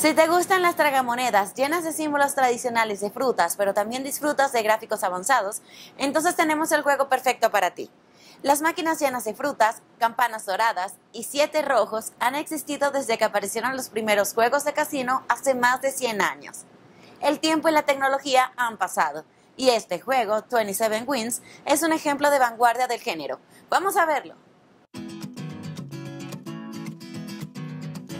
Si te gustan las tragamonedas llenas de símbolos tradicionales de frutas, pero también disfrutas de gráficos avanzados, entonces tenemos el juego perfecto para ti. Las máquinas llenas de frutas, campanas doradas y siete rojos han existido desde que aparecieron los primeros juegos de casino hace más de 100 años. El tiempo y la tecnología han pasado, y este juego, 27 Wins, es un ejemplo de vanguardia del género. Vamos a verlo.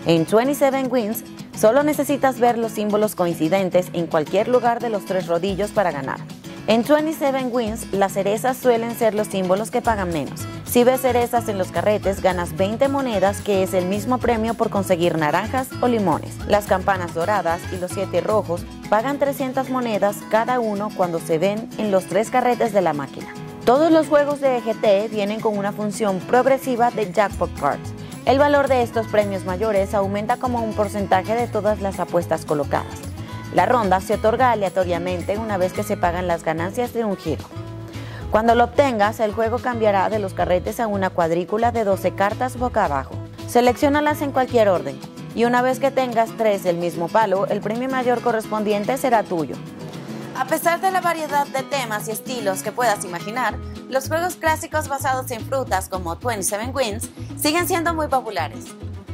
En 27 Wins, solo necesitas ver los símbolos coincidentes en cualquier lugar de los tres rodillos para ganar. En 27 Wins, las cerezas suelen ser los símbolos que pagan menos. Si ves cerezas en los carretes, ganas 20 monedas, que es el mismo premio por conseguir naranjas o limones. Las campanas doradas y los 7 rojos pagan 300 monedas cada uno cuando se ven en los tres carretes de la máquina. Todos los juegos de EGT vienen con una función progresiva de Jackpot Cards. El valor de estos premios mayores aumenta como un porcentaje de todas las apuestas colocadas. La ronda se otorga aleatoriamente una vez que se pagan las ganancias de un giro. Cuando lo obtengas, el juego cambiará de los carretes a una cuadrícula de 12 cartas boca abajo. Selecciónalas en cualquier orden y una vez que tengas tres del mismo palo, el premio mayor correspondiente será tuyo. A pesar de la variedad de temas y estilos que puedas imaginar, los juegos clásicos basados en frutas como 27 Wins siguen siendo muy populares.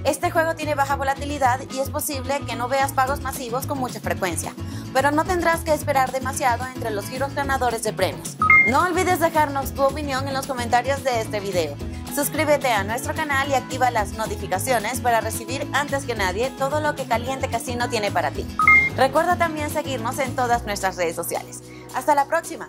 Este juego tiene baja volatilidad y es posible que no veas pagos masivos con mucha frecuencia, pero no tendrás que esperar demasiado entre los giros ganadores de premios. No olvides dejarnos tu opinión en los comentarios de este video. Suscríbete a nuestro canal y activa las notificaciones para recibir antes que nadie todo lo que Caliente Casino tiene para ti. Recuerda también seguirnos en todas nuestras redes sociales. Hasta la próxima.